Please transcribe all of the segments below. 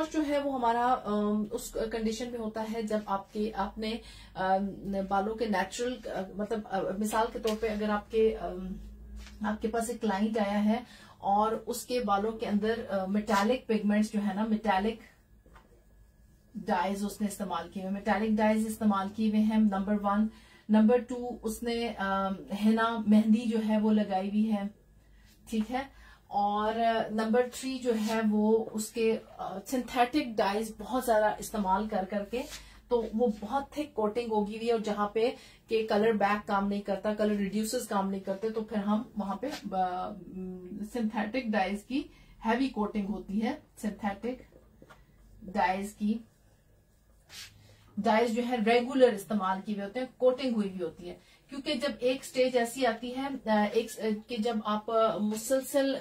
Wash जो है वो हमारा उस कंडीशन में होता है जब आपके, आपने बालों के नेचुरल मतलब मिसाल के तौर पे अगर आपके आपके पास एक क्लाइंट आया है और उसके बालों के अंदर मेटालिक पिगमेंट्स जो है ना मेटालिक डाइज उसने इस्तेमाल किए हुए मेटालिक डाइज इस्तेमाल किए हुए हैं नंबर वन नंबर टू उसने हेना मेहंदी जो है वो लगाई हुई है। ठीक है? और नंबर थ्री जो है वो उसके सिंथेटिक डाइज बहुत ज़्यादा इस्तेमाल कर करके तो वो बहुत थिक कोटिंग होगी हुई और जहाँ पे के कलर बैक काम नहीं करता कलर रिड्यूसर्स काम नहीं करते तो फिर हम वहाँ पे सिंथेटिक डाइज की हैवी कोटिंग होती है सिंथेटिक डाइज की। डाइज जो है रेगुलर इस्तेमाल किए हुए होते हैं कोटिंग हुई हुई होती है। क्योंकि जब एक स्टेज ऐसी आती है एक कि जब आप मुसलसल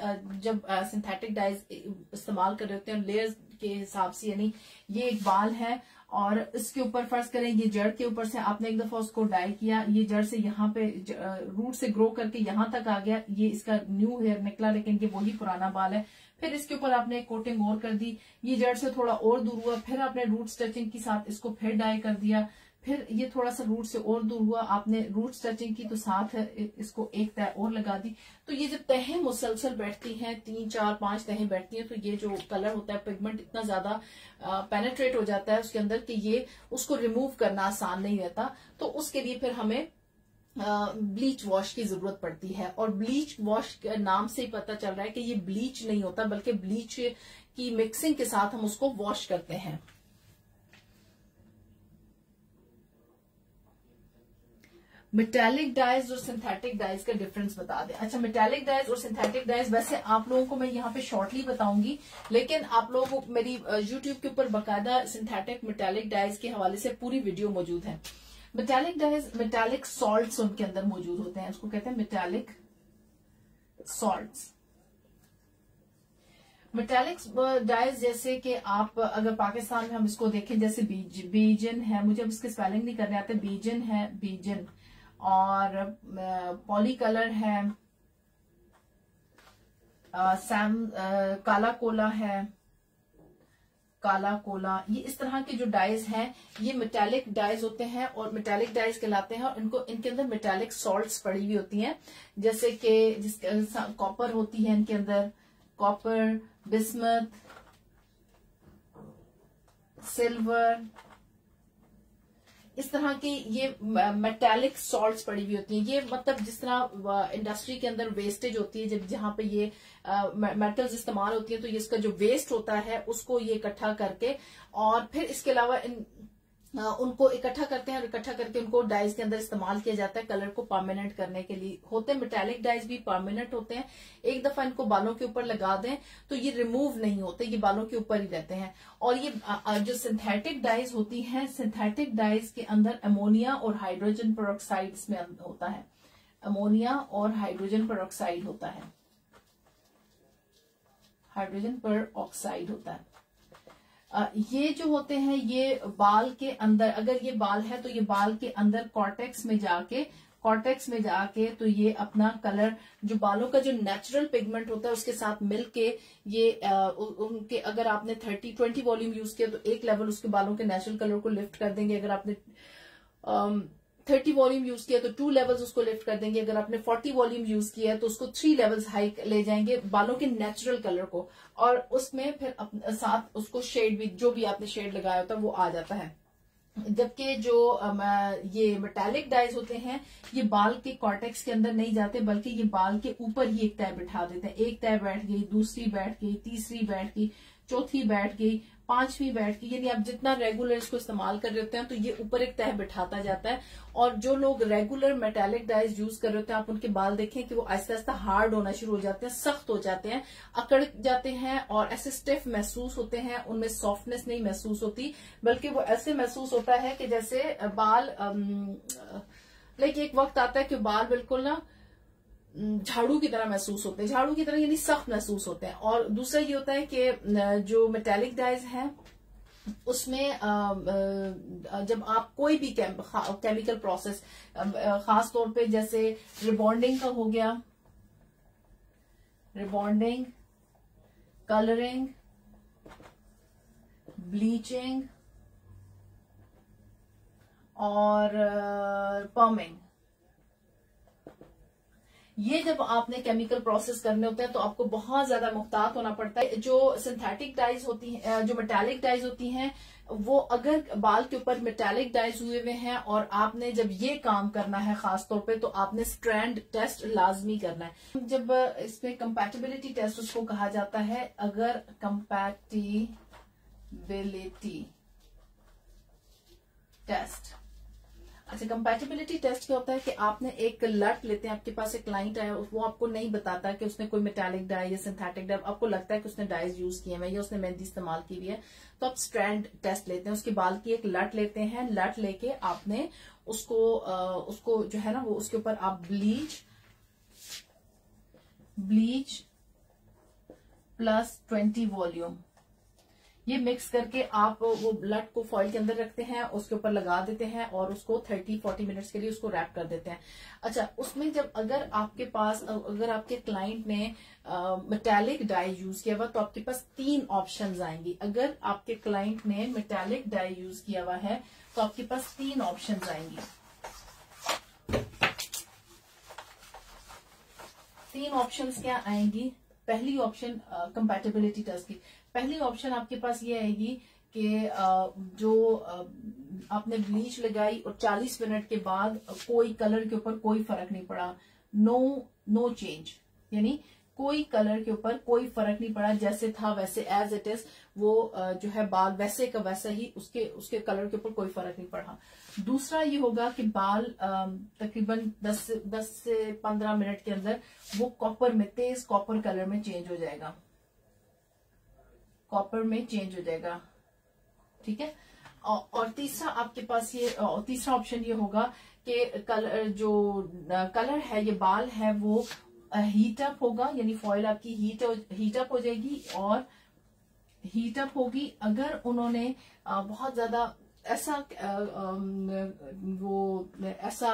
जब सिंथेटिक डाइज इस्तेमाल कर रहे होते हैं लेयर्स के हिसाब से, यानी ये एक बाल है और इसके ऊपर फ़र्ज़ करें, ये जड़ के ऊपर से आपने एक दफ़ा उसको डाई किया, ये जड़ से यहाँ पे रूट से ग्रो करके यहाँ तक आ गया, ये इसका न्यू हेयर निकला, लेकिन ये वही पुराना बाल है। फिर इसके ऊपर आपने कोटिंग और कर दी, ये जड़ से थोड़ा और दूर हुआ, फिर आपने रूट स्ट्रेचिंग के साथ इसको फिर डाई कर दिया फिर ये थोड़ा सा रूट से और दूर हुआ। आपने रूट स्ट्रेचिंग की तो साथ इसको एक तय और लगा दी। तो ये जब तहें मुसलसल बैठती हैं, तीन, चार, पाँच तहें बैठती हैं तो ये जो कलर होता है पिगमेंट इतना ज़्यादा पेनेट्रेट हो जाता है उसके अंदर कि ये उसको रिमूव करना आसान नहीं रहता। तो उसके लिए फिर हमें ब्लीच वॉश की ज़रूरत पड़ती है। और ब्लीच वॉश नाम से ही पता चल रहा है कि ये ब्लीच नहीं होता, बल्कि ब्लीच की मिक्सिंग के साथ हम उसको वॉश करते हैं। मेटेलिक डाइज और सिंथेटिक डाइज का डिफरेंस बता दें। अच्छा मेटेलिक डाइज और सिंथेटिक डाइज वैसे आप लोगों को मैं यहाँ पे शॉर्टली बताऊँगी, लेकिन आप लोगों को मेरी यूट्यूब के ऊपर बकायदा सिंथेटिक मेटेलिक डाइज के हवाले से पूरी वीडियो मौजूद है। मेटालिक डाइज मेटालिक सॉल्ट्स उनके अंदर मौजूद होते हैं। उसको कहते हैं मेटालिक सॉल्ट्स मेटालिक डाइज जैसे कि आप, अगर पाकिस्तान में हम इसको देखें, जैसे बीज, बीजन है, मुझे अब इसके स्पेलिंग नहीं करने आते, बीजन है, बीजन। और पॉली कलर है सैम काला कोला है, काला कोला, ये इस तरह के जो डाइज हैं, ये मेटालिक डाइज होते हैं और मेटालिक डाइज कहलाते हैं और इनको, इनके अंदर मेटालिक सॉल्ट्स पड़ी हुई होती हैं, जैसे कि जिसके कॉपर होती है इनके अंदर कॉपर बिस्मत सिल्वर इस तरह के ये मेटेलिक सॉल्ट पड़ी हुई होती हैं। ये मतलब जिस तरह इंडस्ट्री के अंदर वेस्टेज होती है, जब जहाँ पे ये मेटल्स इस्तेमाल होती है तो ये इसका जो वेस्ट होता है, उसको ये इकट्ठा करके, और फिर इसके अलावा उनको इकट्ठा करते हैं और इकट्ठा करके उनको डाइज के अंदर इस्तेमाल किया जाता है कलर को परमानेंट करने के लिए। होते हैं मेटेलिक डाइज भी परमानेंट होते हैं। एक दफ़ा इनको बालों के ऊपर लगा दें तो ये रिमूव नहीं होते, ये बालों के ऊपर ही रहते हैं। और ये जो सिंथेटिक डाइज होती हैं सिंथेटिक डाइज के अंदर अमोनिया और हाइड्रोजन प्रोक्साइड में होता है। अमोनिया और हाइड्रोजन प्रोक्साइड होता है। हाइड्रोजन पर ऑक्साइड होता है। ये जो होते हैं ये बाल के अंदर अगर ये बाल है तो ये बाल के अंदर कॉर्टेक्स में जाके कॉर्टेक्स में जाके तो ये अपना कलर जो बालों का जो नेचुरल पिगमेंट होता है उसके साथ मिल के ये आ, उनके अगर आपने थर्टी ट्वेंटी वॉल्यूम यूज़ किया तो एक लेवल उसके बालों के नेचुरल कलर को लिफ्ट कर देंगे। अगर आपने थर्टी वॉल्यूम यूज़ किया तो टू लेवल्स उसको लिफ्ट कर देंगे। अगर आपने फोर्टी वॉल्यूम यूज़ किया तो उसको थ्री लेवल्स हाई ले जाएँगे बालों के नेचुरल कलर को। और उसमें फिर साथ उसको शेड भी, जो भी आपने शेड लगाया होता है, वो आ जाता है। जबकि जो ये मेटालिक डाइज होते हैं, ये बाल के कॉर्टेक्स के अंदर नहीं जाते, बल्कि ये बाल के ऊपर ही एक तय बिठा देते हैं। एक तय बैठ गई, दूसरी बैठ गई, तीसरी बैठ गई, चौथी बैठ गई पांचवी बैठ की, यानी आप जितना रेगुलर इसको इस्तेमाल कर रहे होते हैं तो ये ऊपर एक तह बिठाता जाता है। और जो लोग रेगुलर मेटेलिक डाइज यूज़ कर रहे होते हैं, आप उनके बाल देखें कि वो आहिस्ता आहिस्ता हार्ड होना शुरू हो जाते हैं, सख्त हो जाते हैं अकड़ जाते हैं, और ऐसे स्टिफ महसूस होते हैं, उनमें सॉफ्टनेस नहीं महसूस होती, बल्कि वो ऐसे महसूस होता है कि जैसे बाल लाइक एक वक्त आता है कि बाल बिल्कुल ना झाड़ू की तरह महसूस होते हैं। झाड़ू की तरह यानी सख्त महसूस होते हैं। और दूसरा ये होता है कि जो मेटेलिक डाइज है, उसमें जब आप कोई भी केमिकल प्रोसेस खास तौर पे जैसे रिबॉन्डिंग का हो गया रिबॉन्डिंग कलरिंग ब्लीचिंग और पर्मिंग ये जब आपने केमिकल प्रोसेस करने होते हैं तो आपको बहुत ज़्यादा मुख्तात होना पड़ता है। जो सिंथेटिक डाइज होती है जो मेटालिक डाइज होती हैं, वो अगर बाल के ऊपर मेटालिक डाइज हुए हुए हैं और आपने जब ये काम करना है खास तौर पे तो आपने स्ट्रैंड टेस्ट लाजमी करना है। जब इसमें कंपैटिबिलिटी टेस्ट उसको कहा जाता है, अगर कंपैटिबिलिटी टेस्ट अच्छा कंपैटिबिलिटी टेस्ट क्या होता है कि आपने एक लट लेते हैं, आपके पास एक क्लाइंट आया वो आपको नहीं बताता कि उसने कोई मेटालिक डाई या सिंथेटिक डाई आपको लगता है कि उसने डाइज यूज़ किए हैं या उसने मेहंदी इस्तेमाल की हुई है तो आप स्ट्रैंड टेस्ट लेते हैं, उसके बाल की एक लट लेते हैं लट लेके आपने उसको उसको जो है ना, वो उसके ऊपर आप bleach bleach plus twenty volume ये मिक्स करके आप वो ब्लड को फॉइल के अंदर रखते हैं, उसके ऊपर लगा देते हैं और उसको 30 40 मिनट्स के लिए उसको रैप कर देते हैं। अच्छा उसमें जब अगर आपके पास अगर आपके क्लाइंट ने मेटेलिक डाई यूज़ किया हुआ तो आपके पास तीन ऑप्शन आएँगी। अगर आपके क्लाइंट ने मेटेलिक डाई यूज़ किया हुआ है तो आपके पास तीन ऑप्शन आएँगी। तीन ऑप्शंस क्या आएँगी? पहली ऑप्शन कंपैटिबिलिटी टेस्ट की। पहली ऑप्शन आपके पास ये आएगी कि जो आपने ब्लीच लगाई और 40 मिनट के बाद कोई कलर के ऊपर कोई फ़र्क नहीं पड़ा। नो नो चेंज यानी कोई कलर के ऊपर कोई फ़र्क नहीं पड़ा, जैसे था वैसे एज इट इज़ वो जो है बाल वैसे का वैसा ही उसके उसके कलर के ऊपर कोई फ़र्क नहीं पड़ा। दूसरा ये होगा कि बाल तकरीबन 10 10 से 15 मिनट के अंदर वो कॉपर में, तेज कॉपर कलर में चेंज हो जाएगा। कॉपर में चेंज हो जाएगा। ठीक है? और तीसरा आपके पास ये तीसरा ऑप्शन ये होगा कि कलर जो कलर है, ये बाल है, वो हीटअप होगा, यानी फॉइल आपकी हीट हीटअप हो जाएगी और हीटअप होगी। अगर उन्होंने बहुत ज़्यादा ऐसा वो, ऐसा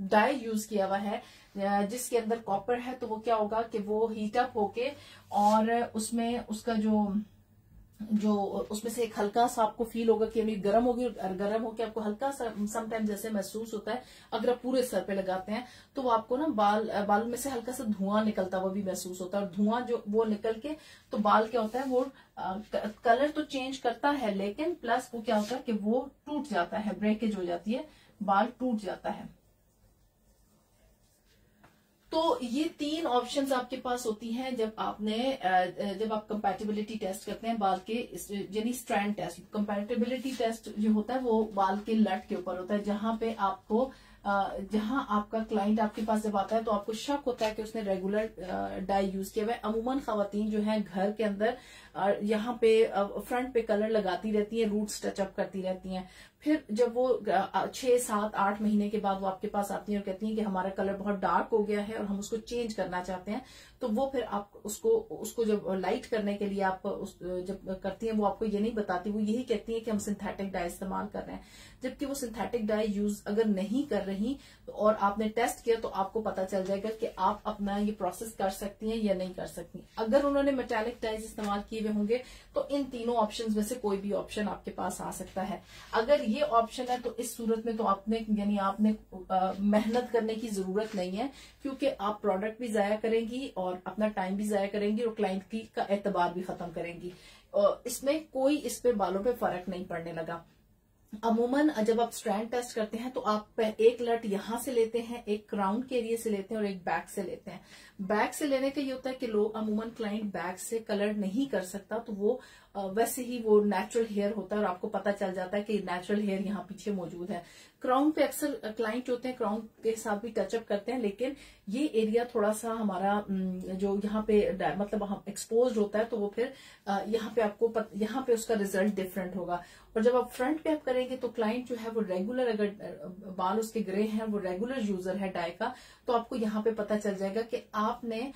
डाई यूज़ किया हुआ है जिसके अंदर कॉपर है तो वो क्या होगा कि वो हीटअप होके और उसमें उसका जो जो उसमें से एक हल्का सा आपको फील होगा कि यानी गर्म होगी और गर्म होकर आपको हल्का सा समटाइम जैसे महसूस होता है, अगर आप पूरे सर पे लगाते हैं तो वो आपको ना बाल बाल में से हल्का सा धुआँ निकलता हुआ भी महसूस होता है। और धुआँ जो, वो निकल के तो बाल क्या होता है, वो कलर तो चेंज करता है, लेकिन प्लस वो क्या होता है कि वो टूट जाता है ब्रेकेज हो जाती है, बाल टूट जाता है। तो ये तीन ऑप्शंस आपके पास होती हैं जब आपने जब आप कंपैटिबिलिटी टेस्ट करते हैं बाल के यानी स्ट्रैंड टेस्ट कंपैटिबिलिटी टेस्ट जो होता है वो बाल के लट के ऊपर होता है, जहाँ पे आपको जहाँ आपका क्लाइंट आपके पास जब आता है तो आपको शक होता है कि उसने रेगुलर डाई यूज़ किया हुआ है। अमूमन खातन जो है घर के अंदर यहाँ पे फ्रंट पे कलर लगाती रहती है रूट्स टचअप करती रहती हैं। फिर जब वो छह, सात, आठ महीने के बाद वो आपके पास आती है और कहती है कि हमारा कलर बहुत डार्क हो गया है और हम उसको चेंज करना चाहते हैं तो वो फिर आप उसको उसको जब लाइट करने के लिए आप उस, जब करती हैं वो आपको ये नहीं बताती वो यही कहती है कि हम सिंथेटिक डाई इस्तेमाल कर रहे हैं। जबकि वो सिंथेटिक डाई यूज़ अगर नहीं कर रही तो और आपने टेस्ट किया तो आपको पता चल जाएगा कि आप अपना ये प्रोसेस कर सकती हैं या नहीं कर सकती अगर उन्होंने मेटेलिक डाइज इस्तेमाल किए हुए होंगे तो इन तीनों ऑप्शन में से कोई भी ऑप्शन आपके पास आ सकता है। अगर ये ऑप्शन है तो इस सूरत में तो आपने यानी आपने मेहनत करने की ज़रूरत नहीं है क्योंकि आप प्रोडक्ट भी जाया करेंगी और अपना टाइम भी जया करेंगी और क्लाइंट की का एतबार भी खत्म करेंगी। और इसमें कोई इस पे बालों पे फ़र्क नहीं पड़ने लगा। अमूमन जब आप स्ट्रैंड टेस्ट करते हैं तो आप एक लट यहाँ से लेते हैं, एक क्राउन के एरिए से लेते हैं और एक बैक से लेते हैं। बैक से लेने का ये होता है कि लोग, अमूमन क्लाइंट बैक से कलर नहीं कर सकता तो वो वैसे ही वो नेचुरल हेयर होता है और आपको पता चल जाता है कि नेचुरल हेयर यहाँ पीछे मौजूद है। क्राउन पे अक्सर क्लाइंट होते हैं क्राउन के साथ भी टचअप करते हैं, लेकिन ये एरिया थोड़ा सा हमारा जो यहाँ पे मतलब हम एक्सपोज होता है तो वो फिर यहाँ पे आपको यहाँ पे उसका रिज़ल्ट डिफरेंट होगा। और जब आप फ्रंट पे आप करेंगे तो क्लाइंट जो है वो रेगुलर अगर बाल उसके ग्रे हैं, वो रेगुलर यूज़र है डाई का तो आपको यहाँ पे पता चल जाएगा कि आपने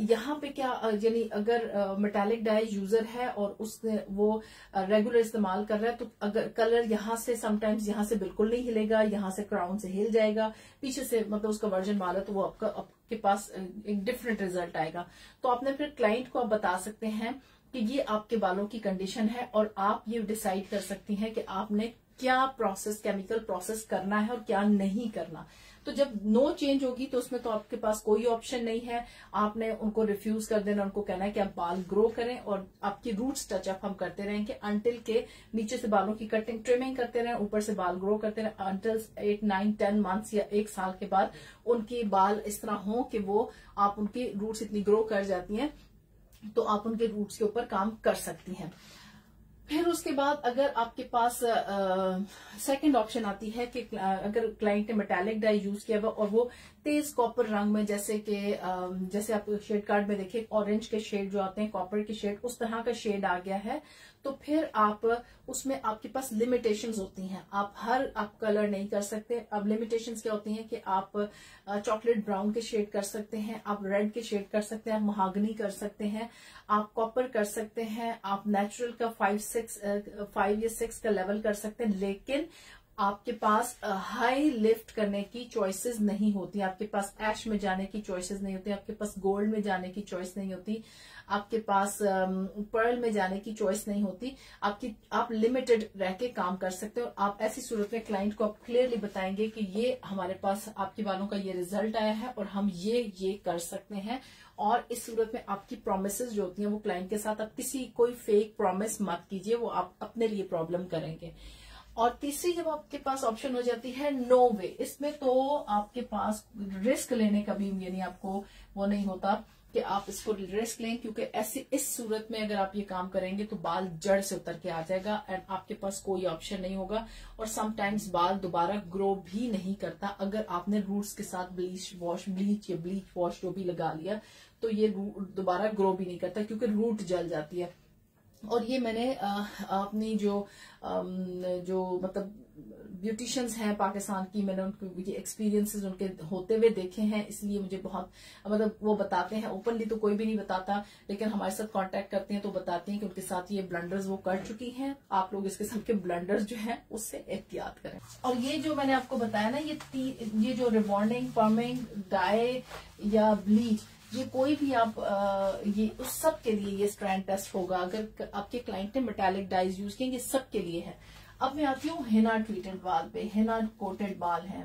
यहाँ पे क्या यानी अगर मेटालिक डाई यूज़र है और उसने वो रेगुलर इस्तेमाल कर रहा है तो अगर कलर यहाँ से समटाइम्स यहाँ से बिल्कुल नहीं हिलेगा, यहाँ से क्राउन से हिल जाएगा, पीछे से मतलब उसका वर्जन वाला तो वो आपका, आपके पास एक डिफरेंट रिज़ल्ट आएगा। तो आपने फिर क्लाइंट को आप बता सकते हैं कि ये आपके बालों की कंडीशन है और आप ये डिसाइड कर सकती हैं कि आपने क्या प्रोसेस केमिकल प्रोसेस करना है और क्या नहीं करना। तो जब नो चेंज होगी तो उसमें तो आपके पास कोई ऑप्शन नहीं है। आपने उनको रिफ्यूज कर देना, उनको कहना है कि आप बाल ग्रो करें और आपकी रूट्स टचअप हम करते रहेंगे अंटिल के नीचे से बालों की कटिंग ट्रिमिंग करते रहें, ऊपर से बाल ग्रो करते रहें until eight nine ten months या एक साल के बाद उनके बाल इस तरह हो कि वो आप उनकी रूट्स इतनी ग्रो कर जाती हैं तो आप उनके रूट्स के ऊपर काम कर सकती हैं। फिर उसके बाद अगर आपके पास सेकंड ऑप्शन आती है कि अगर क्लाइंट ने मेटालिक डाई यूज़ किया हुआ और वो तेज कॉपर रंग में जैसे कि जैसे आप शेड कार्ड में देखिए ऑरेंज के शेड जो आते हैं कॉपर के शेड उस तरह का शेड आ गया है तो फिर आप, उसमें आपके पास लिमिटेशंस होती हैं। आप हर, आप कलर नहीं कर सकते। अब लिमिटेशंस क्या होती हैं कि आप चॉकलेट ब्राउन के शेड कर सकते हैं, आप रेड के शेड कर सकते हैं, आप महागनी कर सकते हैं, आप कॉपर कर सकते हैं, आप नेचुरल का फाइव सिक्स फाइव या सिक्स का लेवल कर सकते हैं। लेकिन आपके पास हाई लिफ्ट करने की चॉइसेस नहीं होती, आपके पास ऐश में जाने की चॉइसेस नहीं होती, आपके पास गोल्ड में जाने की चॉइस नहीं होती, आपके पास पर्ल में जाने की चॉइस नहीं होती, आपकी, आप लिमिटेड रह के काम कर सकते हो। आप ऐसी सूरत में क्लाइंट को आप क्लियरली बताएँगे कि ये हमारे पास, आपके बालों का ये रिज़ल्ट आया है और हम ये ये कर सकते हैं। और इस सूरत में आपकी प्रोमिस जो होती हैं, वो क्लाइंट के साथ आप किसी कोई फेक प्रोमिस मत कीजिए, वो आप अपने लिए प्रॉब्लम करेंगे। और तीसरी जब आपके पास ऑप्शन हो जाती है नो वे इसमें तो आपके पास रिस्क लेने का भी यानी आपको वो नहीं होता कि आप इसको रिस्क लें, क्योंकि ऐसी इस सूरत में अगर आप ये काम करेंगे तो बाल जड़ से उतर के आ जाएगा एंड आपके पास कोई ऑप्शन नहीं होगा और समटाइम्स बाल दोबारा ग्रो भी नहीं करता। अगर आपने रूट्स के साथ ब्लीच वॉश ब्लीच या ब्लीच वॉश जो भी लगा लिया तो ये दोबारा ग्रो भी नहीं करता, क्योंकि रूट जल जाती है। और ये मैंने अपनी जो जो मतलब ब्यूटिशियंस हैं पाकिस्तान की, मैंने उनके एक्सपीरियंसेस उनके होते हुए देखे हैं, इसलिए मुझे बहुत मतलब वो बताते हैं। ओपनली तो कोई भी नहीं बताता, लेकिन हमारे साथ कांटेक्ट करते हैं तो बताते हैं कि उनके साथ ये ब्लंडर्स वो कर चुकी हैं। आप लोग इसके साथ के ब्लंडर्स जो है, उससे एहतियात करें। और ये जो मैंने आपको बताया ना, ये ये जो रिबॉन्डिंग पर्मिंग डाई या ब्लीच ये कोई भी आप ये उस सब के लिए ये स्ट्रैंड टेस्ट होगा। अगर आपके क्लाइंट ने मेटालिक डाइज यूज़ किए, ये सब के लिए है। अब मैं आती हूँ हेना ट्रीटेड बाल पे। हेना कोटेड बाल है।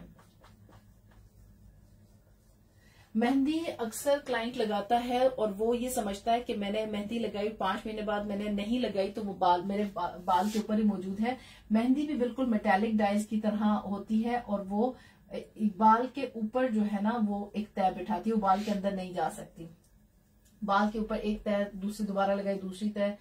मेहंदी अक्सर क्लाइंट लगाता है और वो ये समझता है कि मैंने मेहंदी लगाई, पाँच महीने बाद मैंने नहीं लगाई तो वो बाल, मेरे बाल के ऊपर ही मौजूद है। मेहंदी भी बिल्कुल मेटेलिक डाइज की तरह होती है और वो बाल के ऊपर जो है ना वो एक तय बिठाती है वो बाल के अंदर नहीं जा सकती। बाल के ऊपर एक तय दूसरी दोबारा लगाई दूसरी तय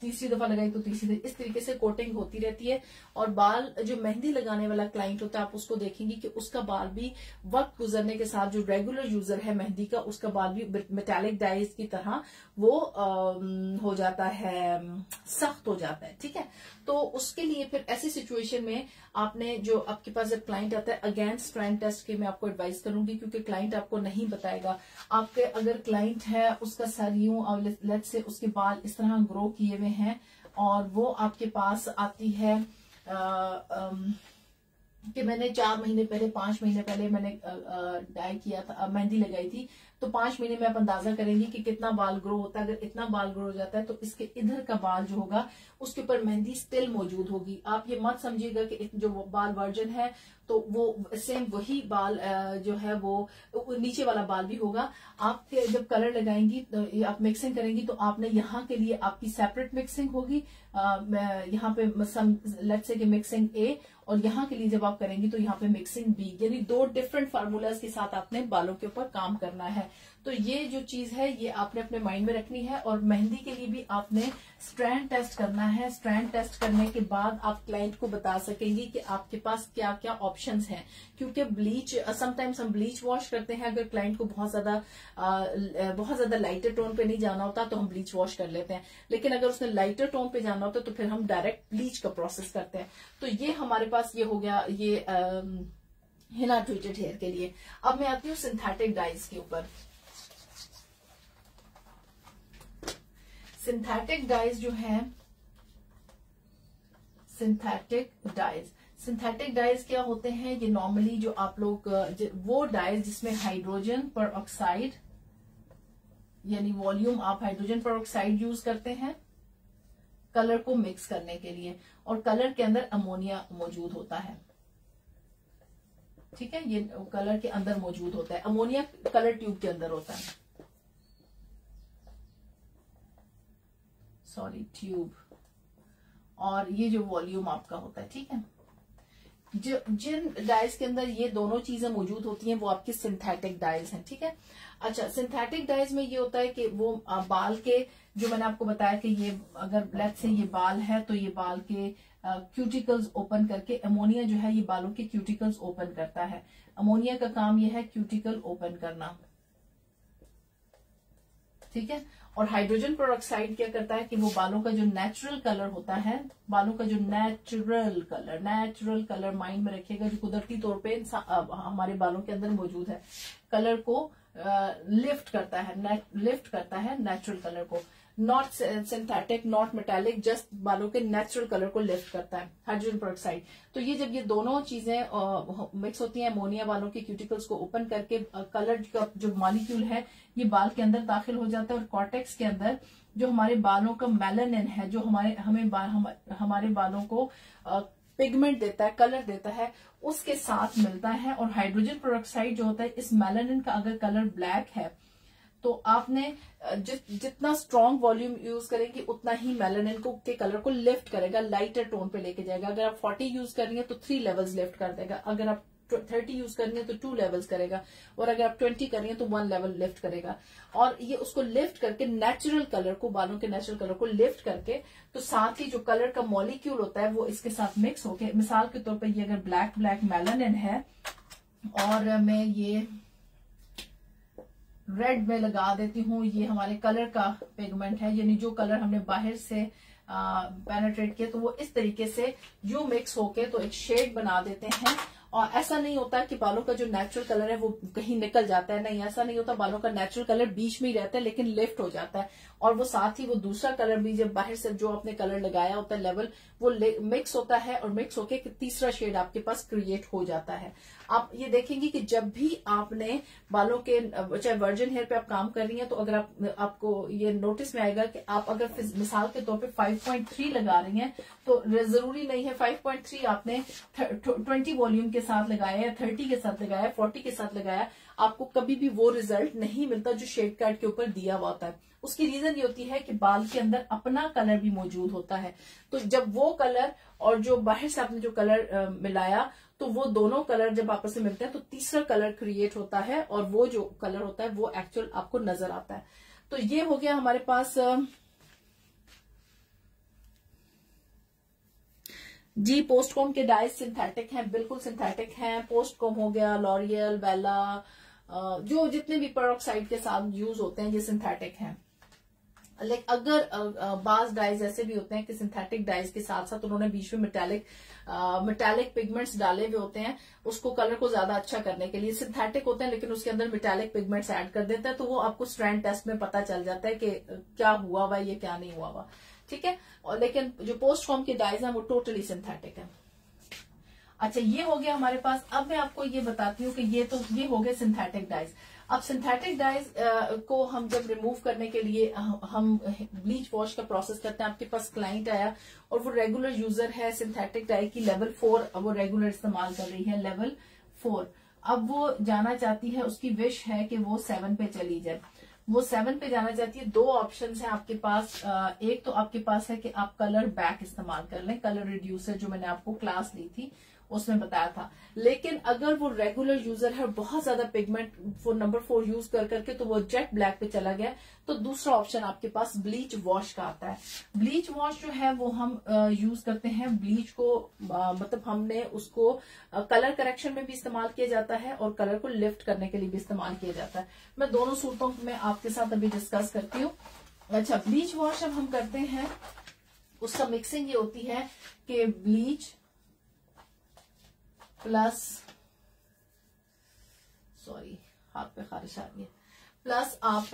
तीसरी दफ़ा लगाई तो तीसरी इस तरीके से कोटिंग होती रहती है और बाल जो मेहंदी लगाने वाला क्लाइंट होता है आप उसको देखेंगे कि उसका बाल भी वक्त गुजरने के साथ जो रेगुलर यूज़र है मेहंदी का उसका बाल भी मेटालिक डाइज की तरह वो आ, हो जाता है सख्त हो जाता है ठीक है? तो उसके लिए फिर ऐसी सिचुएशन में आपने जो आपके पास जब क्लाइंट आता है अगेंस्ट स्ट्रैंड टेस्ट के मैं आपको एडवाइस करूँगी क्योंकि क्लाइंट आपको नहीं बताएगा। आपके अगर क्लाइंट है उसका सर यूँ लेट से उसके बाल इस तरह ग्रो किए हुए हैं और वो आपके पास आती है आ, आ, कि मैंने चार महीने पहले पाँच महीने पहले मैंने डाई किया था मेहंदी लगाई थी। तो पाँच महीने में आप अंदाज़ा करेंगे कि कितना बाल ग्रो होता है। अगर इतना बाल ग्रो हो जाता है तो इसके इधर का बाल जो होगा, उसके ऊपर मेहंदी स्टिल मौजूद होगी। आप ये मत समझिएगा कि जो बाल वर्जन है तो वो सेम वही बाल जो है वो नीचे वाला बाल भी होगा। आप जब कलर लगाएँगी तो आप मिक्सिंग करेंगी तो आपने यहाँ के लिए आपकी सेपरेट मिक्सिंग होगी। यहाँ पे लेट्स से मिक्सिंग ए और यहाँ के लिए जब आप करेंगी तो यहाँ पे मिक्सिंग बी यानी दो डिफरेंट फार्मूलाज के साथ आपने बालों के ऊपर काम करना है। तो ये जो चीज़ है, ये आपने अपने माइंड में रखनी है और मेहंदी के लिए भी आपने स्ट्रैंड टेस्ट करना है। स्ट्रैंड टेस्ट करने के बाद आप क्लाइंट को बता सकेंगे कि आपके पास क्या क्या ऑप्शन हैं। क्योंकि ब्लीच समटाइम्स हम ब्लीच वॉश करते हैं। अगर क्लाइंट को बहुत ज़्यादा बहुत ज़्यादा लाइटर टोन पे नहीं जाना होता तो हम ब्लीच वॉश कर लेते हैं। लेकिन अगर उसने लाइटर टोन पे जाना होता तो फिर हम डायरेक्ट ब्लीच का प्रोसेस करते हैं। तो ये हमारे पास ये हो गया, ये हिना ट्रीटेड हेयर के लिए। अब मैं आती हूँ सिंथेटिक डाइज के ऊपर। सिंथेटिक डाइज जो है सिंथेटिक डाइज सिंथेटिक डाइज क्या होते हैं? ये नॉर्मली जो आप लोग वो डाइज जिसमें हाइड्रोजन पर ऑक्साइड यानी वॉल्यूम आप हाइड्रोजन पर ऑक्साइड यूज़ करते हैं कलर को मिक्स करने के लिए. और कलर के अंदर अमोनिया मौजूद होता है. ठीक है? ये कलर के अंदर मौजूद होता है. अमोनिया कलर ट्यूब के अंदर होता है. Sorry, tube. और ये जो वॉल्यूम आपका होता है, ठीक है? जो, जिन डाइज के अंदर ये दोनों चीज़ें मौजूद होती हैं, वो आपकी सिंथेटिक डाइज हैं, ठीक है? अच्छा सिंथेटिक डाइज में ये होता है कि वो बाल के, जो मैंने आपको बताया कि ये, अगर ब्लैक से ये बाल है तो ये बाल के क्यूटिकल्स ओपन करके अमोनिया जो है, ये बालों के क्यूटिकल्स ओपन करता है। अमोनिया का काम यह है क्यूटिकल ओपन करना। ठीक है? और हाइड्रोजन प्रोडक्साइड क्या करता है कि वो बालों का जो नेचुरल कलर होता है, बालों का जो natural colour natural colour mind में रखिएगा, जो कुदरती तौर पे हमारे बालों के अंदर मौजूद है। कलर को लिफ्ट करता है लिफ्ट करता है नेचुरल कलर को। Not synthetic not metallic just बालों के नेचुरल कलर को लिफ्ट करता है हाइड्रोजन प्रोक्साइड तो ये जब ये दोनों चीज़ें मिक्स होती हैं अमोनिया बालों के क्यूटिकल्स को ओपन करके कलर का जो मॉलिक्यूल है ये बाल के अंदर दाखिल हो जाता है और कॉटेक्स के अंदर जो हमारे बालों का मेलानिन है जो हमारे हमें बा, हम, हमारे बालों को पिगमेंट देता है कलर देता है उसके साथ मिलता है और हाइड्रोजन प्रोडक्साइड जो होता है इस मेलानिन का अगर कलर ब्लैक है तो आपने जित, जितना स्ट्रॉन्ग वॉल्यूम यूज़ करेंगे उतना ही मेलानिन को के कलर को लिफ्ट करेगा लाइटर टोन पे लेके जाएगा। अगर आप 40 यूज़ करेंगे तो थ्री लेवल्स लिफ्ट कर देगा। अगर आप थर्टी यूज़ करेंगे तो टू लेवल्स करेगा। और अगर आप ट्वेंटी करेंगे तो वन लेवल लिफ्ट करेगा। और ये उसको लिफ्ट करके नेचुरल कलर को बालों के नेचुरल कलर को लिफ्ट करके तो साथ ही जो कलर का मॉलिक्यूल होता है वो इसके साथ मिक्स होके मिसाल के तौर पर ये अगर ब्लैक ब्लैक मेलानिन है और मैं ये रेड में लगा देती हूँ। ये हमारे कलर का पिगमेंट है, यानी जो कलर हमने बाहर से पेनेट्रेट किया तो वो इस तरीके से यू मिक्स होके तो एक शेड बना देते हैं। और ऐसा नहीं होता कि बालों का जो नेचुरल कलर है वो कहीं निकल जाता है। नहीं, ऐसा नहीं होता बालों का नेचुरल कलर बीच में ही रहता है, लेकिन लिफ्ट हो जाता है। और वो साथ ही वो दूसरा कलर भी जब बाहर से जो आपने कलर लगाया होता है लेवल वो ले, मिक्स होता है और मिक्स होके तीसरा शेड आपके पास क्रिएट हो जाता है। आप ये देखेंगे कि जब भी आपने बालों के चाहे वर्जन हेयर पे आप काम कर रही हैं तो अगर आप आपको ये नोटिस में आएगा कि आप अगर मिसाल के तौर पे 5.3 लगा रही हैं तो ज़रूरी नहीं है 5.3 आपने 20 वॉल्यूम के साथ लगाया या 30 के साथ लगाया 40 के साथ लगाया आपको कभी भी वो रिज़ल्ट नहीं मिलता जो शेड कार्ड के ऊपर दिया हुआ होता है। उसकी रीजन ये होती है कि बाल के अंदर अपना कलर भी मौजूद होता है। तो जब वो कलर और जो बाहर से आपने जो कलर आ, मिलाया तो वो दोनों कलर जब आपस में मिलते हैं तो तीसरा कलर क्रिएट होता है और वो जो कलर होता है वो एक्चुअल आपको नज़र आता है। तो ये हो गया हमारे पास जी पोस्टकॉम के डाइज सिंथेटिक हैं बिल्कुल सिंथेटिक हैं। पोस्टकॉम हो गया लॉरियल बेला जो जितने भी प्रोडक्ट के साथ यूज़ होते हैं ये सिंथेटिक हैं। लाइक अगर बाज डाइज ऐसे भी होते हैं, कि सिंथेटिक डाइज के साथ साथ उन्होंने बीच में मेटेलिक मेटेलिक पिगमेंट्स डाले हुए होते हैं, उसको कलर को ज़्यादा अच्छा करने के लिए। सिंथेटिक होते हैं, लेकिन उसके अंदर मेटेलिक पिगमेंट्स ऐड कर देते हैं तो वो आपको स्ट्रैंड टेस्ट में पता चल जाता है कि क्या हुआ हुआ, ये क्या नहीं हुआ हुआ। ठीक है? और लेकिन जो पोस्ट फॉर्म के डाइज हैं, वो टोटली सिंथेटिक है। अच्छा ये हो गया हमारे पास। अब मैं आपको ये बताती हूँ कि ये तो ये हो गया सिंथेटिक डाइज अब सिंथेटिक डाइज को हम जब रिमूव करने के लिए हम ब्लीच वॉश का प्रोसेस करते हैं, आपके पास क्लाइंट आया और वो रेगुलर यूज़र है सिंथेटिक डाई की लेवल फोर वो रेगुलर इस्तेमाल कर रही है लेवल फोर अब वो जाना चाहती है, उसकी विश है कि वो सेवन पे चली जाए। वो सेवन पे जाना चाहती है, दो ऑप्शन है आपके पास एक तो आपके पास है कि आप कलर बैक इस्तेमाल कर लें कलर रिड्यूसर जो मैंने आपको क्लास ली थी उसमें बताया था। लेकिन अगर वो रेगुलर यूज़र है बहुत ज़्यादा पिगमेंट वो नंबर फोर यूज़ कर करके तो वो जेट ब्लैक पे चला गया। तो दूसरा ऑप्शन आपके पास ब्लीच वॉश का आता है। ब्लीच वॉश जो है वो हम यूज़ करते हैं। ब्लीच को मतलब हमने उसको कलर करेक्शन में भी इस्तेमाल किया जाता है और कलर को लिफ्ट करने के लिए भी इस्तेमाल किया जाता है। मैं दोनों सूरतों में आपके साथ अभी डिस्कस करती हूँ। अच्छा ब्लीच वॉश अब हम करते हैं, उसका मिक्सिंग ये होती है कि ब्लीच प्लस, सॉरी, हाथ पे खारिश आ रही है। प्लस आप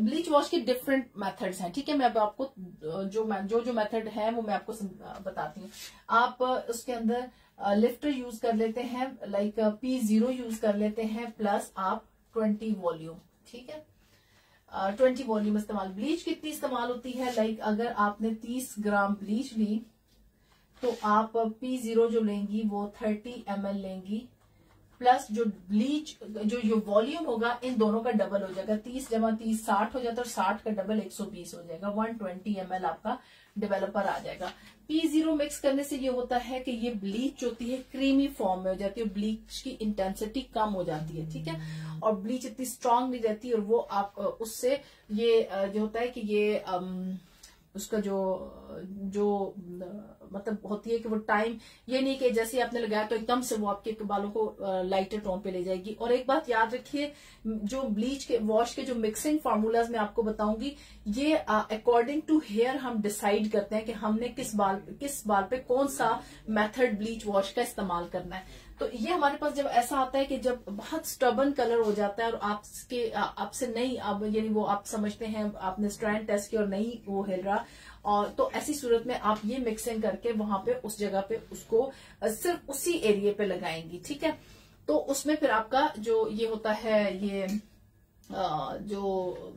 ब्लीच वॉश के डिफरेंट मेथड्स हैं, ठीक है? मैं अब आपको जो जो जो मेथड है, वो मैं आपको बताती हूँ। आप उसके अंदर लिफ्टर यूज़ कर लेते हैं लाइक पी ज़ीरो यूज़ कर लेते हैं, प्लस आप ट्वेंटी वॉल्यूम ठीक है? ट्वेंटी वॉल्यूम इस्तेमाल। ब्लीच कितनी इस्तेमाल होती है? लाइक अगर आपने तीस ग्राम ब्लीच ली तो आप पी ज़ीरो जो लेंगी वो थर्टी एम लेंगी प्लस जो ब्लीच जो जो वॉल्यूम होगा, इन दोनों का डबल हो जाएगा। तीस जमा तीस साठ हो जाता है और साठ का डबल एक सौ बीस हो जाएगा। वन ट्वेंटी एम आपका डेवलपर आ जाएगा। पी ज़ीरो मिक्स करने से ये होता है कि ये ब्लीच होती है क्रीमी फॉर्म में हो जाती है ब्लीच की इंटेंसिटी कम हो जाती है, ठीक है? और ब्लीच इतनी स्ट्रांग नहीं रहती और वो आप, उससे ये, जो होता है कि ये उसका जो जो मतलब होती है कि वो टाइम ये नहीं कि जैसे आपने लगाया तो एकदम से वो आपके बालों को लाइटर टोन पे ले जाएगी। और एक बात याद रखिए, जो ब्लीच के वॉश के जो मिक्सिंग फार्मूलाज मैं आपको बताऊँगी, ये अकॉर्डिंग टू हेयर हम डिसाइड करते हैं कि हमने किस बाल किस बाल पे कौन सा मेथड ब्लीच वॉश का इस्तेमाल करना है। तो ये हमारे पास जब ऐसा आता है कि जब बहुत स्टबन कलर हो जाता है और आपके आपसे नहीं, अब यानी वो आप समझते हैं, आपने स्ट्रैंड टेस्ट किया और नहीं वो हिल रहा और तो ऐसी सूरत में आप ये मिक्सिंग करके वहाँ पे उस जगह पे उसको सिर्फ़ उसी एरिए पे लगाएँगी, ठीक है? तो उसमें फिर आपका जो ये होता है, ये जो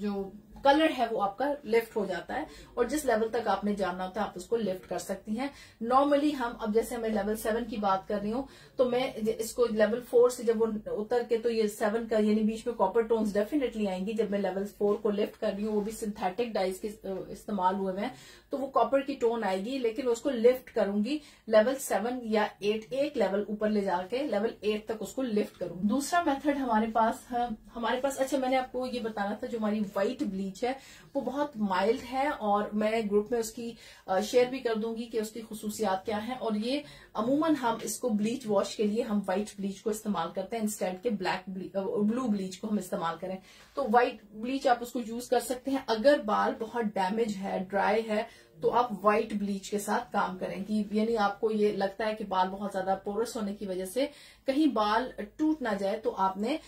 जो कलर है वो आपका लिफ्ट हो जाता है और जिस लेवल तक आपने जानना होता है आप उसको लिफ्ट कर सकती हैं। नॉर्मली हम, अब जैसे मैं लेवल सेवन की बात कर रही हूँ तो मैं इसको लेवल फोर से जब वो उतर के तो ये सेवन का, यानी बीच में कॉपर टोन्स डेफिनेटली आएँगी जब मैं लेवल फोर को लिफ्ट कर रही हूँ, वो भी सिंथेटिक डाइज के इस्तेमाल हुए हैं। तो वो कॉपर की टोन आएगी, लेकिन उसको लिफ्ट करूँगी लेवल सेवन या एट एक लेवल ऊपर ले जाके लेवल एट तक उसको लिफ्ट करूँगी दूसरा मेथड हमारे पास हमारे पास अच्छा मैंने आपको ये बताना था, जो हमारी व्हाइट ब्लीच है, वो बहुत माइल्ड है, और मैं ग्रुप में उसकी शेयर भी कर दूँगी कि उसकी खसूसियात क्या है, और ये अमूमन हम इसको ब्लीच वॉश के लिए हम व्हाइट ब्लीच को इस्तेमाल करते हैं इंस्टेड के ब्लैक ब्लू ब्लीच को हम इस्तेमाल करें। तो व्हाइट ब्लीच आप उसको यूज़ कर सकते हैं। अगर बाल बहुत डैमेज है ड्राई है तो आप व्हाइट ब्लीच के साथ काम करें कि यानी आपको ये लगता है कि बाल बहुत ज़्यादा पोरस होने की वजह से कहीं बाल टूट ना जाए तो आपने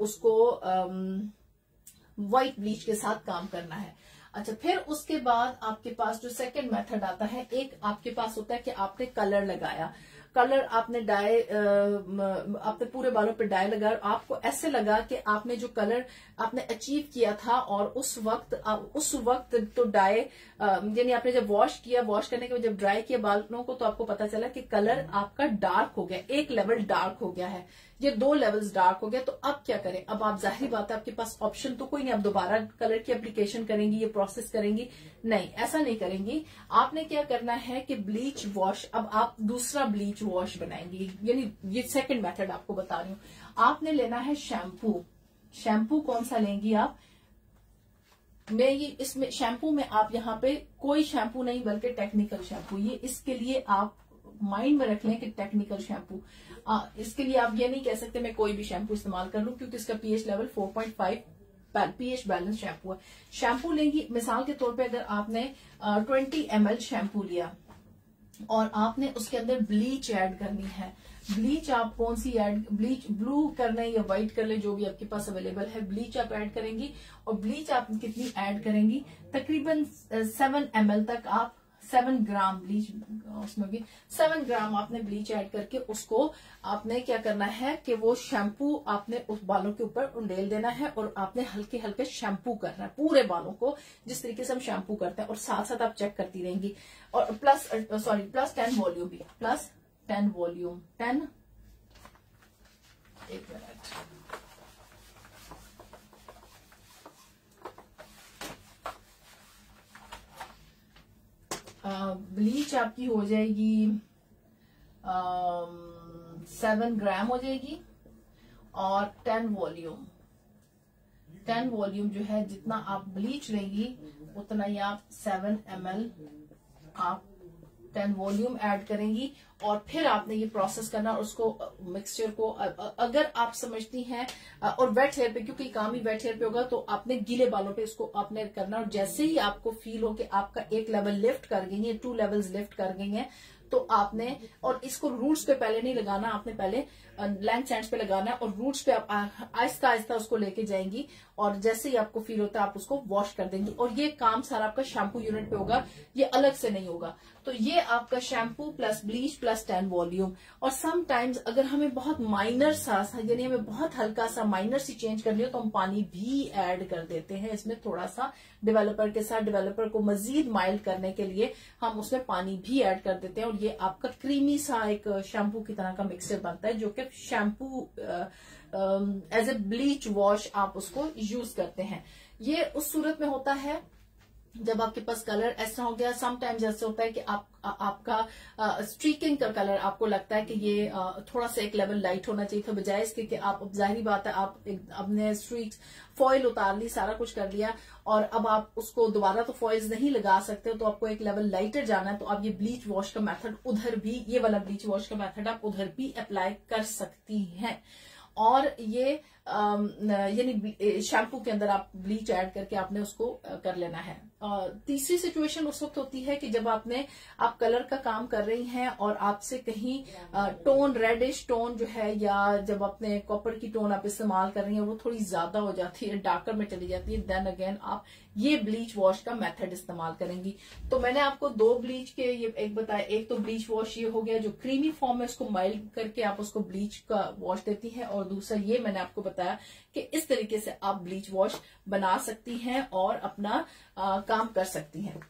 उसको व्हाइट ब्लीच के साथ काम करना है। अच्छा फिर उसके बाद आपके पास जो सेकंड मेथड आता है, एक आपके पास होता है कि आपने कलर लगाया। कलर आपने डाई आपने पूरे बालों पे डाई लगाया आपको ऐसे लगा कि आपने जो कलर आपने अचीव किया था और उस वक्त उस वक्त तो डाई यानी आपने जब वॉश किया वॉश करने के बाद जब ड्राई किया बालों को तो आपको पता चला कि कलर आपका डार्क हो गया, एक लेवल डार्क हो गया है। ये दो लेवल्स डार्क हो गए तो अब क्या करें? अब आप ज़ाहिर बात है, आपके पास ऑप्शन तो कोई नहीं, आप दोबारा कलर की एप्लीकेशन करेंगी, ये प्रोसेस करेंगी। नहीं, ऐसा नहीं करेंगी। आपने क्या करना है कि ब्लीच वॉश अब आप दूसरा ब्लीच वॉश बनाएँगी। यानी ये सेकंड मेथड आपको बता रही हूँ। आपने लेना है शैम्पू शैम्पू कौन सा लेंगी आप? मैं ये, इसमें शैम्पू में आप यहाँ पे कोई शैम्पू नहीं, बल्कि टेक्निकल शैम्पू ये इसके लिए आप माइंड में रख लें कि टेक्निकल शैम्पू इसके लिए आप ये नहीं कह सकते मैं कोई भी शैम्पू इस्तेमाल कर लू, क्योंकि इसका pH level 4.5 pH balance shampoo है। शैम्पू लेंगी, मिसाल के तौर पे अगर आपने ट्वेंटी एम शैम्पू लिया, और आपने उसके अंदर ब्लीच ऐड करनी है। ब्लीच आप कौन सी ऐड ब्लीच ब्लू कर लें या व्हाइट कर लें, जो भी आपके पास अवेलेबल है ब्लीच आप ऐड करेंगी, और ब्लीच आप कितनी ऐड करेंगी? तकरीबन सेवन एम तक आप सेवन ग्राम ब्लीच उसमें भी सेवन ग्राम आपने ब्लीच ऐड करके उसको आपने क्या करना है कि वो शैम्पू आपने उस बालों के ऊपर उंडेल देना है और आपने हल्के हल्के शैम्पू करना है, पूरे बालों को जिस तरीके से हम शैम्पू करते हैं और साथ साथ आप चेक करती रहेंगी। और plus sorry plus ten volume भी प्लस टेन वॉल्यूम टेन एक मिनट। ब्लीच आपकी हो जाएगी सेवन ग्राम हो जाएगी और टेन वॉल्यूम टेन वॉल्यूम जो है, जितना आप ब्लीच लेंगी, उतना ही आप सेवन एम आप टेन वॉल्यूम ऐड करेंगी और फिर आपने ये प्रोसेस करना और उसको मिक्सचर को अगर आप समझती हैं और वेट हेयर पे, क्योंकि काम ही वेट हेयर पे होगा तो आपने गीले बालों पे इसको आपने करना और जैसे ही आपको फील हो कि आपका एक लेवल लिफ्ट कर गई है टू लेवल्स लिफ्ट कर गई है तो आपने, और इसको रूट्स पे पहले नहीं लगाना, आपने पहले लैंड सैंड्स पे लगाना है और रूट्स पे आप आहिस्ता आहिस्ता उसको लेके जाएँगी और जैसे ही आपको फील होता है आप उसको वॉश कर देंगी। और ये काम सारा आपका शैम्पू यूनिट पे होगा, ये अलग से नहीं होगा। तो ये आपका shampoo plus bleach plus ten volume और समटाइम्स अगर हमें बहुत माइनर सा यानी हमें बहुत हल्का सा माइनर सी चेंज करनी हो तो हम पानी भी ऐड कर देते हैं। इसमें थोड़ा सा डेवलपर के साथ डेवलपर को मजीद माइल्ड करने के लिए हम उसमें पानी भी ऐड कर देते हैं। और ये आपका क्रीमी सा एक शैम्पू की तरह का मिक्सचर बनता है, जो कि shampoo as a bleach wash आप उसको यूज़ करते हैं। ये उस सूरत में होता है जब आपके पास कलर ऐसा हो गया समटाइम्स ऐसे होता है कि आप आ, आपका स्ट्रीकिंग का कलर आपको लगता है कि ये आ, थोड़ा सा एक लेवल लाइट होना चाहिए। था बजाय इसके कि आप ज़ाहिर बात है आप अपने स्ट्रीक्स फॉइल उतार ली सारा कुछ कर लिया और अब आप उसको दोबारा तो फॉइल्स नहीं लगा सकते तो आपको एक लेवल लाइटर जाना है तो आप ये ब्लीच वॉश का मेथड उधर भी ये वाला ब्लीच वॉश का मेथड आप उधर भी अप्लाई कर सकती हैं। और ये यानी शैम्पू के अंदर आप ब्लीच ऐड करके आपने उसको कर लेना है। तीसरी सिचुएशन उस वक्त होती है कि जब आपने, आप कलर का काम कर रही हैं और आपसे कहीं टोन रेडिश टोन जो है या जब अपने कॉपर की टोन आप इस्तेमाल कर रही हैं, वो थोड़ी ज़्यादा हो जाती है डार्कर में चली जाती है देन अगेन आप ये ब्लीच वॉश का मेथड इस्तेमाल करेंगी। तो मैंने आपको दो ब्लीच के ये एक बताया, एक तो ब्लीच वॉश ये हो गया जो क्रीमी फॉर्म है उसको माइल्ड करके आप उसको ब्लीच का वॉश देती है और दूसरा ये मैंने आपको कि इस तरीके से आप ब्लीच वॉश बना सकती हैं और अपना आ, काम कर सकती हैं।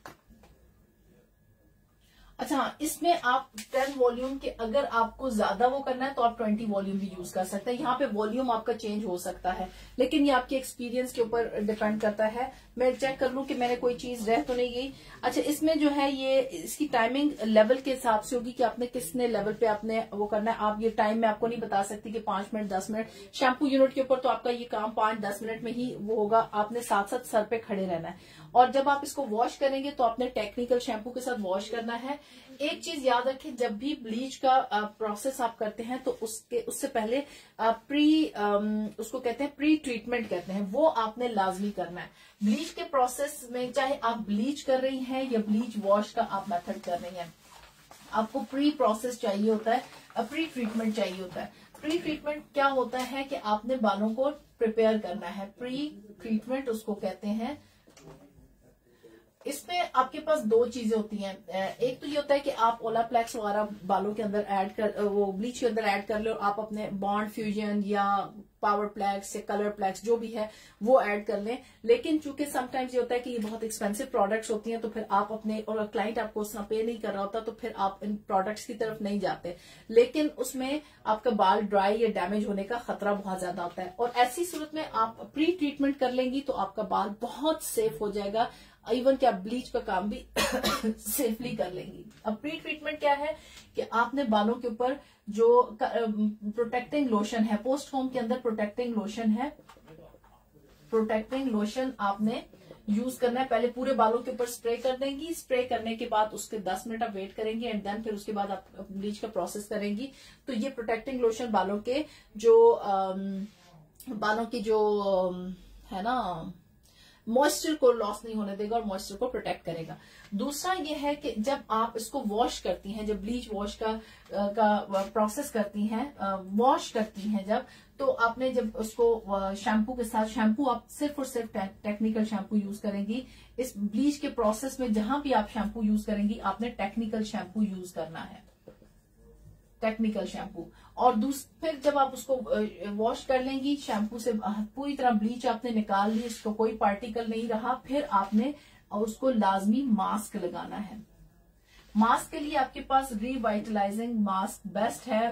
अच्छा इसमें आप 10 वॉल्यूम के अगर आपको ज़्यादा वो करना है तो आप 20 वॉल्यूम भी यूज़ कर सकते हैं। यहाँ पे वॉल्यूम आपका चेंज हो सकता है लेकिन ये आपके एक्सपीरियंस के ऊपर डिपेंड करता है। मैं चेक कर लूँ कि मैंने कोई चीज़ रह तो नहीं गई। अच्छा इसमें जो है ये, इसकी टाइमिंग लेवल के हिसाब से होगी कि आपने किसने लेवल पे आपने वो करना है। आप ये टाइम में आपको नहीं बता सकती कि पाँच मिनट, दस मिनट। शैम्पू यूनिट के ऊपर तो आपका ये काम पाँच, दस मिनट में ही वो होगा। आपने साथ साथ सर पे खड़े रहना है। और जब आप इसको वॉश करेंगे तो आपने टेक्निकल शैम्पू के साथ वॉश करना है। एक चीज़ याद रखें, जब भी ब्लीच का प्रोसेस आप करते हैं तो उसके, उससे पहले प्री उसको कहते हैं प्री ट्रीटमेंट कहते हैं, वो आपने लाजमी करना है। ब्लीच के प्रोसेस में चाहे आप ब्लीच कर रही हैं या ब्लीच वॉश का आप मेथड कर रही हैं, आपको प्री प्रोसेस चाहिए होता है प्री ट्रीटमेंट चाहिए होता है। प्री ट्रीटमेंट क्या होता है कि आपने बालों को प्रिपेयर करना है। प्री ट्रीटमेंट उसको कहते हैं इसमें आपके पास दो चीज़ें होती हैं। एक तो ये होता है कि आप ओलाप्लेक्स वगैरह बालों के अंदर ऐड कर वो ब्लीच के अंदर ऐड कर ले और आप अपने बॉन्ड फ्यूजन या पावर प्लेक्स या कलर प्लेक्स जो भी है, वो ऐड कर लें। लेकिन चूँकि समटाइम्स ये होता है कि ये बहुत एक्सपेंसिव प्रोडक्ट्स होती हैं तो फिर आप अपने, और क्लाइंट आपको उतना पे नहीं कर रहा होता तो फिर आप इन प्रोडक्ट्स की तरफ़ नहीं जाते। लेकिन उसमें आपका बाल ड्राई या डैमेज होने का खतरा बहुत ज़्यादा होता है। और ऐसी सूरत में आप प्री ट्रीटमेंट कर लेंगी तो आपका बाल बहुत सेफ़ हो जाएगा। इवन क्या ब्लीच का काम भी सेफली कर लेंगी। अब प्री ट्रीटमेंट क्या है कि आपने बालों के ऊपर जो प्रोटेक्टिंग लोशन है पोस्ट होम के अंदर प्रोटेक्टिंग लोशन है प्रोटेक्टिंग लोशन आपने यूज़ करना है। पहले पूरे बालों के ऊपर स्प्रे कर देंगी। स्प्रे करने के बाद उसके 10 मिनट आप वेट करेंगे एंड देन फिर उसके बाद आप ब्लीच का प्रोसेस करेंगी। तो ये प्रोटेक्टिंग लोशन बालों के जो बालों की जो है ना मॉइस्चर को लॉस नहीं होने देगा और मॉइस्चर को प्रोटेक्ट करेगा। दूसरा ये है कि जब आप इसको वॉश करती हैं, जब ब्लीच वॉश का का प्रोसेस करती हैं वॉश करती हैं जब तो आपने जब उसको शैम्पू के साथ शैम्पू आप सिर्फ़ और सिर्फ़ टेक्निकल शैम्पू यूज़ करेंगी। इस ब्लीच के प्रोसेस में जहाँ भी आप शैम्पू यूज़ करेंगी, आपने टेक्निकल शैम्पू यूज़ करना है। टेक्निकल शैम्पू और फिर जब आप उसको वॉश कर लेंगी शैम्पू से पूरी तरह ब्लीच आपने निकाल ली इसको कोई पार्टिकल नहीं रहा, फिर आपने उसको लाजमी मास्क लगाना है। मास्क के लिए आपके पास रिवाइटलाइजिंग मास्क बेस्ट है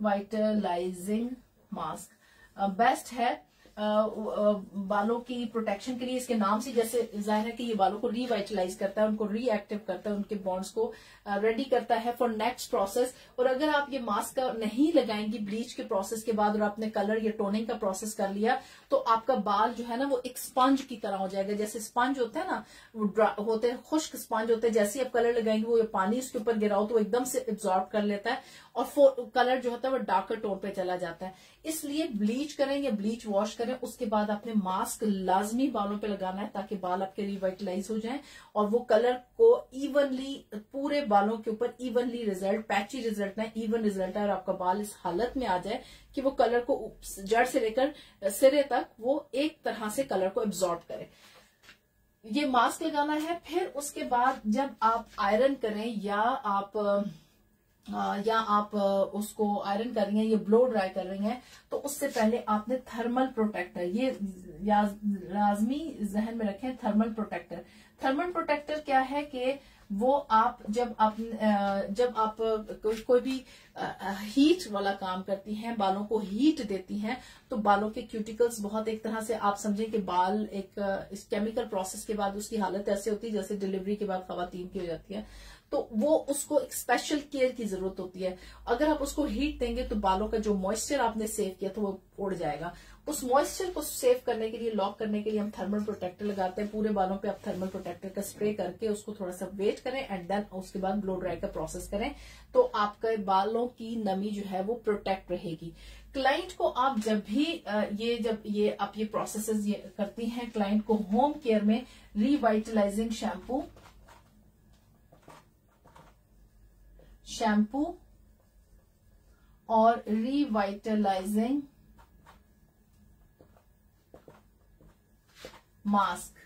वाइटलाइजिंग मास्क बेस्ट है बालों की प्रोटेक्शन के लिए, इसके नाम से जैसे ज़ाहिर है कि ये बालों को रीवाइटलाइज करता है, उनको रीएक्टिव करता है, उनके बॉन्ड्स को रेडी करता है फॉर नेक्स्ट प्रोसेस और अगर आप ये मास्क नहीं लगाएँगी ब्लीच के प्रोसेस के बाद और आपने कलर या टोनिंग का प्रोसेस कर लिया तो आपका बाल जो है ना, वो एक स्पंज की तरह हो जाएगा। जैसे स्पंज होता है ना, वो होते हैं, खुश्क स्पंज होते हैं। जैसे ही आप कलर लगाएँगे, वो ये पानी उसके ऊपर गिराओ तो एकदम से एब्जॉर्ब कर लेता है। और कलर जो होता है, वो डार्कर टोन पे चला जाता है। इसलिए ब्लीच करें या ब्लीच वॉश करें, उसके बाद आपने मास्क लाजमी बालों पे लगाना है ताकि बाल आपके रिवाइटलाइज हो जाएँ और वो कलर को इवनली पूरे बालों के ऊपर इवनली रिज़ल्ट पैची रिज़ल्ट ना इवन रिज़ल्ट है और आपका बाल इस हालत में आ जाए कि वो कलर को जड़ से लेकर सिरे तक वो एक तरह से कलर को एब्जॉर्ब करे। ये मास्क लगाना है, फिर उसके बाद जब आप आयरन करें या आप या आप उसको आयरन कर रही हैं, या ब्लो ड्राई कर रही हैं तो उससे पहले आपने थर्मल प्रोटेक्टर ये लाजमी जहन में रखें थर्मल प्रोटेक्टर थर्मल प्रोटेक्टर क्या है कि वो आप, जब आप जब आप, कोई भी हीट वाला काम करती हैं, बालों को हीट देती हैं तो बालों के क्यूटिकल्स बहुत एक तरह से, आप समझें कि बाल एक, इस केमिकल प्रोसेस के बाद उसकी हालत ऐसे होती है जैसे डिलीवरी के बाद खातन की हो जाती है। तो वो उसको एक स्पेशल केयर की ज़रूरत होती है। अगर आप उसको हीट देंगे तो बालों का जो मॉइस्चर आपने सेव किया तो वो उड़ जाएगा। उस मॉइस्चर को सेव करने के लिए लॉक करने के लिए हम थर्मल प्रोटेक्टर लगाते हैं। पूरे बालों पे आप थर्मल प्रोटेक्टर का स्प्रे करके उसको थोड़ा सा वेट करें एंड देन उसके बाद ब्लो ड्राई का प्रोसेस करें। तो आपके बालों की नमी जो है वो प्रोटेक्ट रहेगी। क्लाइंट को आप जब भी ये जब ये आप ये प्रोसेस करती हैं क्लाइंट को होम केयर में रिवाइटलाइजिंग शैम्पू शैम्पू और रिवाइटलाइजिंग मास्क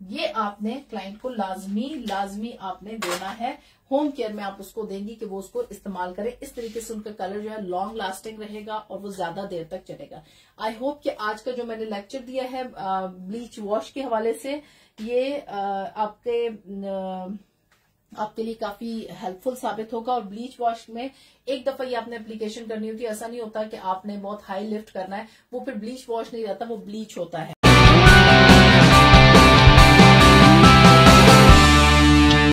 ये आपने क्लाइंट को लाजमी लाजमी आपने देना है। होम केयर में आप उसको देंगी कि वो उसको इस्तेमाल करे। इस तरीके से उनका कलर जो है लॉन्ग लास्टिंग रहेगा और वो ज़्यादा देर तक चलेगा। आई होप कि आज का जो मैंने लेक्चर दिया है ब्लीच वॉश के हवाले से, ये आपके आपके लिए काफ़ी हेल्पफुल साबित होगा और ब्लीच वॉश में एक दफ़ा ये आपने एप्लीकेशन करनी होती है, ऐसा नहीं होता कि आपने बहुत हाई लिफ्ट करना है, वो फिर ब्लीच वॉश नहीं रहता, वो ब्लीच होता है।